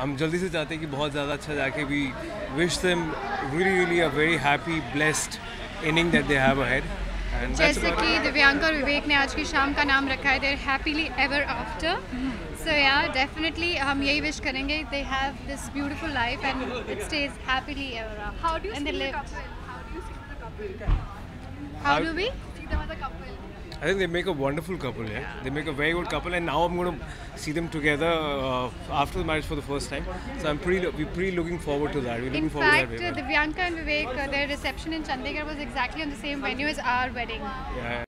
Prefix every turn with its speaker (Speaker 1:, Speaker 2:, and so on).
Speaker 1: हम जल्दी से चाहते हैं कि बहुत ज़्यादा अच्छा जाके भी wish them really really a very happy blessed inning that they have ahead
Speaker 2: जैसे कि दिव्यांका और विवेक ने आज की शाम का नाम रखा है there happily ever after so या डेफिनेटली हम यही विश करेंगे they have this beautiful life and it stays happily ever after
Speaker 3: How do you
Speaker 2: and
Speaker 3: see
Speaker 2: they
Speaker 3: the
Speaker 2: live.
Speaker 3: couple? How do you see the
Speaker 2: how do we?
Speaker 1: I think they make a wonderful couple, yeah. They make a very good couple, and now I'm going to see them together uh, after the marriage for the first time. So I'm pretty, we're pretty looking forward to that. We're looking
Speaker 2: in
Speaker 1: forward
Speaker 2: fact
Speaker 1: to that.
Speaker 2: Divyanka and Vivek uh, their reception in Chandigarh was exactly on the same venue as our wedding
Speaker 1: Yeah.